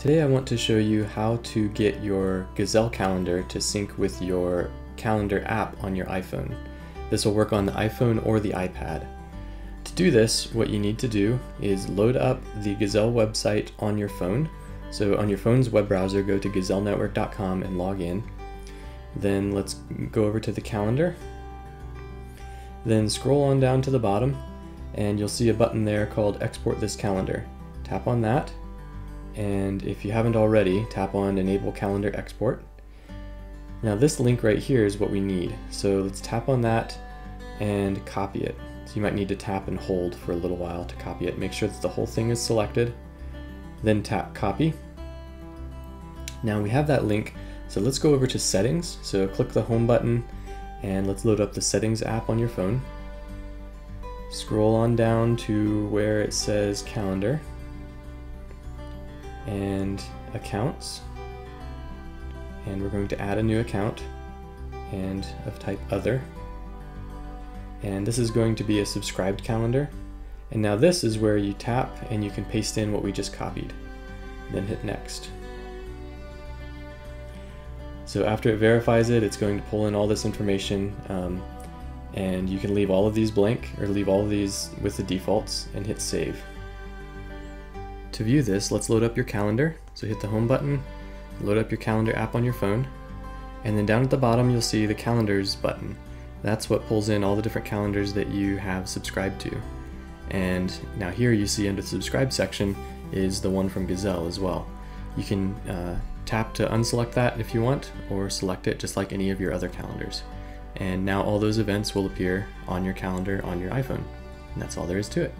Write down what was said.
Today I want to show you how to get your Gazelle calendar to sync with your calendar app on your iPhone. This will work on the iPhone or the iPad. To do this, what you need to do is load up the Gazelle website on your phone. So on your phone's web browser, go to gazellenetwork.com and log in. Then let's go over to the calendar. Then scroll on down to the bottom and you'll see a button there called Export this calendar. Tap on that and if you haven't already, tap on Enable Calendar Export. Now this link right here is what we need. So let's tap on that and copy it. So you might need to tap and hold for a little while to copy it. Make sure that the whole thing is selected. Then tap copy. Now we have that link. So let's go over to settings. So click the home button and let's load up the settings app on your phone. Scroll on down to where it says calendar and accounts. And we're going to add a new account and of type other. And this is going to be a subscribed calendar. And now this is where you tap and you can paste in what we just copied. Then hit next. So after it verifies it it's going to pull in all this information um, and you can leave all of these blank or leave all of these with the defaults and hit save to view this, let's load up your calendar. So hit the home button, load up your calendar app on your phone, and then down at the bottom you'll see the calendars button. That's what pulls in all the different calendars that you have subscribed to. And now here you see under the subscribe section is the one from Gazelle as well. You can uh, tap to unselect that if you want, or select it just like any of your other calendars. And now all those events will appear on your calendar on your iPhone. And that's all there is to it.